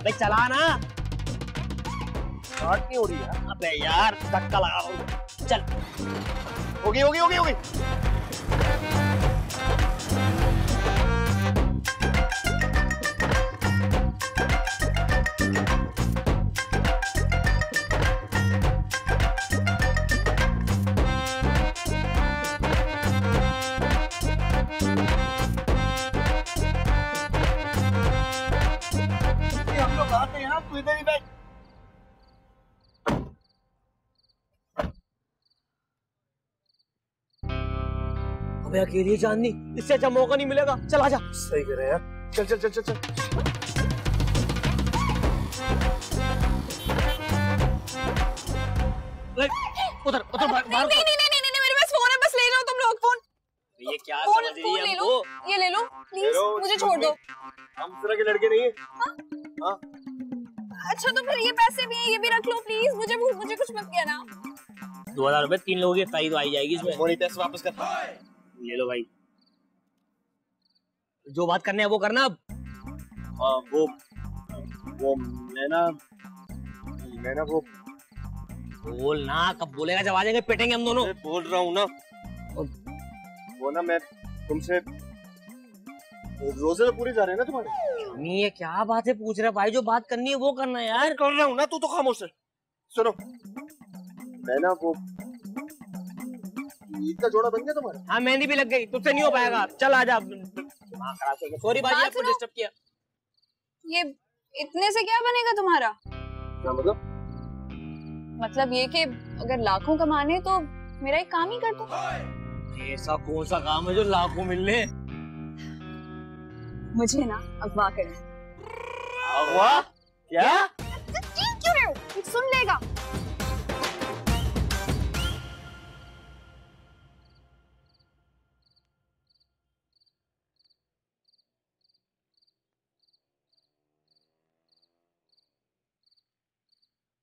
अबे चला ना। शॉर्ट नहीं हो रही है? अबे यार धक्का लगा। चल। होगी होगी होगी होगी। हैं तू ही अबे अकेली चांदनी इससे अच्छा मौका नहीं मिलेगा। चल आजा सही कह रहे यार। चल चल चल चल चल। उधर उधर बाहर नहीं नहीं नहीं नहीं नहीं मेरे पास फ़ोन है बस ले लो तुम लोग फ़ोन ये क्या फ़ोन समझ रही फ़ोन है ले लो। ये ले लो प्लीज़ मुझे छोड़ दो। हम तरह के लड़के नहीं हैं? हाँ? अच्छा तो फिर ये पैसे भी ये भी रख लो प्लीज़ मुझे मुझे कुछ मत कहना। दो हज़ार रुपए तीन लोगों की इफ्तारी तो आई जाएगी इसमें। मोनी पैसे वापस कर। ले लो भाई। जो बात करने है वो करना अब। वो वो मैं ना मैं ना वो बोल ना कब बोलेगा जब आ जाएँगे पिटेंगे हम दोनों। बोल रहा हूँ ना। वो ना मैं तुमसे रोज़े में पूरे जा रहे हैं ना तुम्हारे? नहीं ये क्या बात है पूछ रहा है भाई जो बात करनी है वो करना है यार। कर रहा हूँ ना तू तो खामोश है। सुनो। मैं ना वो ईद का जोड़ा बन गया तुम्हारा? हाँ मेहंदी भी लग गई तुझसे नहीं हो पाएगा। चल आजा। दिमाग खराब करके सॉरी बाजी बात आपको डिस्टर्ब किया। ये इतने से क्या बनेगा तुम्हारा? क्या मतलब? मतलब ये कि अगर लाखों कमाने तो मेरा एक काम ही कर दो। ऐसा कौन सा काम है जो लाखों मिलने मुझे ना अगवा करना वाह क्या चीख क्यों? रहे हो सुन लेगा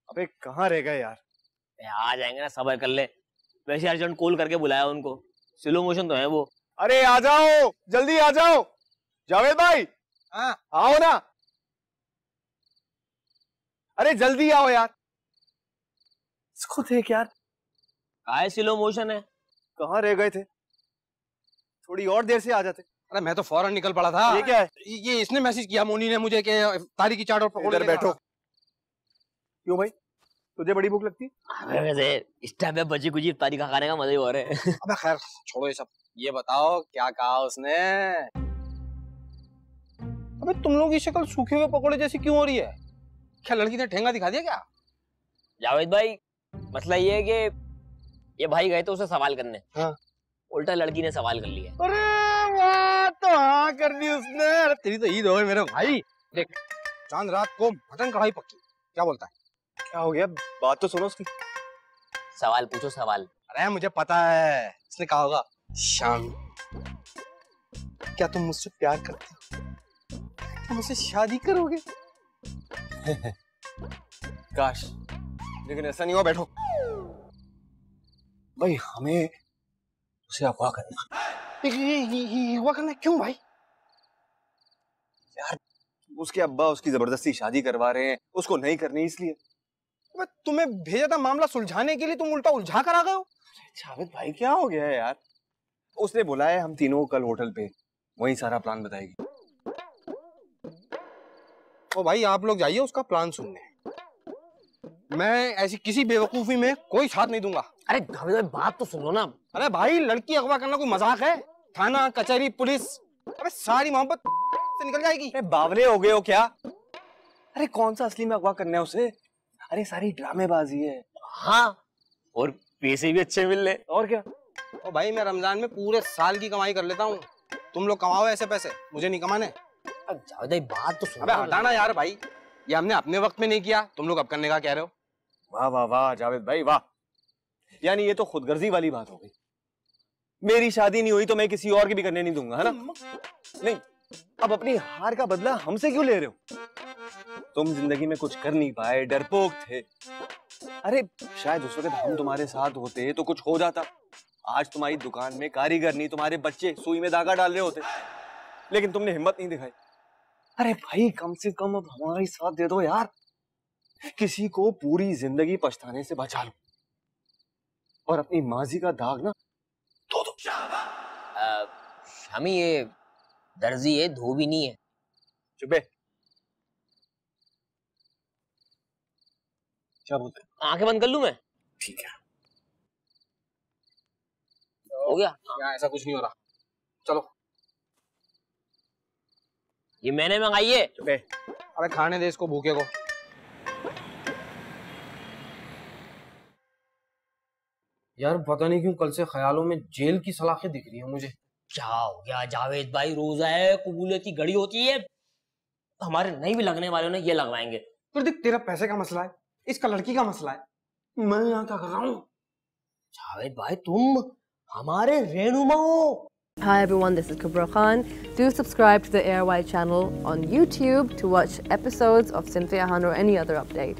अबे कहाँ रह गए यार? आ जाएँगे ना सबर कर ले। वैसे अर्जेंट कॉल करके बुलाया उनको। स्लो मोशन तो है वो। अरे आ जाओ! जल्दी आ जाओ! जावेद भाई। हाँ। आओ ना। अरे जल्दी आओ यार। इसको देख यार। काय स्लो मोशन है? कहाँ रह गए थे? थोड़ी और देर से आ जाते। अरे मैं तो फ़ौरन निकल पड़ा था। ये क्या है? ये इसने मैसेज किया मोनी ने मुझे कि तारी की चाट और पकौड़े इधर बैठो। क्यों भाई? तुझे बड़ी भूख लगती? अबे वैसे इस टाइम पे बची कुछ इफ्तारी का खाने का मज़ा ही और है। अबे खैर छोड़ो ये सब। ये बताओ क्या कहा उसने? अबे तुम लोग की शक्ल सूखे हुए पकोड़े जैसी क्यों हो रही है? क्या लड़की ने ठेंगा दिखा दिया क्या? जावेद भाई मसला ये है कि ये भाई गए थे उसे सवाल करने। हाँ। उल्टा लड़की ने सवाल कर लिया। अरे वाह तो हाँ कर दी उसने। अरे तेरी तो ईद हो गई मेरे भाई। देख चाँद रात को मटन कढ़ाई पक्की। क्या बोलता है? क्या हो गया? बात तो सुनो उसकी। सवाल पूछो सवाल। अरे मुझे पता है। इसने कहा होगा शाम। क्या तुम मुझसे प्यार करते हो? मुझसे शादी करोगे? काश। लेकिन ऐसा नहीं हो बैठो। भाई हमें उसे अगवा करना। ये- ये- ये- ये हुआ करना क्यों भाई? यार उसके अब्बा उसकी ज़बरदस्ती शादी करवा रहे हैं उसको नहीं करनी इसलिए। तुम्हें भेजा था मामला सुलझाने के लिए तुम उल्टा उलझा कर आ गए हो। जावेद भाई क्या हो गया है यार? उसने बुलाया हम तीनों को कल होटल पे वही सारा प्लान बताएगी। ओ भाई आप लोग जाइए उसका प्लान सुनने। मैं ऐसी किसी बेवकूफ़ी में कोई साथ नहीं दूँगा। अरे बात तो सुन लो ना। अरे भाई लड़की अगवा करना कोई मज़ाक है? थाना कचहरी पुलिस अरे सारी मोहब्बत से निकल जाएगी। अरे बावले हो गए हो क्या? अरे कौन सा असली में अगवा करना है उसे? अरे सारी ड्रामेबाजी है। हाँ और पैसे भी अच्छे मिल रहे। और क्या? ओ भाई मैं रमज़ान में पूरे साल की कमाई कर लेता हूँ। तुम लोग कमाओ ऐसे पैसे मुझे नहीं कमाने। जावेद बात तो सुन अबे हटाना यार भाई। ये हमने अपने वक्त में नहीं किया। तुम लोग अब करने का कह रहे हो। वाह वाह वाह जावेद भाई वाह। यानी ये तो खुदगर्जी वाली बात हो गई। मेरी शादी नहीं हुई तो मैं किसी और की भी करने नहीं दूँगा है ना? नहीं अब अपनी हार का बदला हमसे क्यों ले रहे हो? तुम ज़िंदगी में कुछ कर नहीं पाए डरपोक थे। अरे शायद उस वक्त हम तुम्हारे साथ होते तो कुछ हो जाता। आज तुम्हारी दुकान में कारीगर नहीं तुम्हारे बच्चे सुई में धागा डाल रहे होते। लेकिन तुमने हिम्मत नहीं दिखाई। अरे भाई कम से कम अब हमारा ही साथ दे दो यार। किसी को पूरी ज़िंदगी पछताने से बचा लो। और अपनी माजी का दाग ना धो दो। शामी ये दर्जी है धो भी नहीं है। चुपे क्या बोलते आँखें बंद कर लू मैं? ठीक है। हो गया। यहाँ ऐसा कुछ नहीं हो रहा। चलो। ये मैंने मंगाई है। चुपे अरे खाने दे इसको भूखे को। यार पता नहीं क्यों कल से ख्यालों में जेल की सलाखें दिख रही है मुझे। क्या हो गया जावेद भाई रोजा है कबूलियत की घड़ी होती है। हमारे नहीं भी लगने वाले ना ये लगवाएँगे। तो देख तेरा पैसे का मसला है इसका लड़की का मसला है। मैं यहाँ क्या कर रहा हूँ? जावेद भाई तुम हमारे रेणुमा हो Hi everyone, this is Kubra Khan. Do subscribe to the ARY channel on YouTube to watch episodes of Cynthia Han or any other update.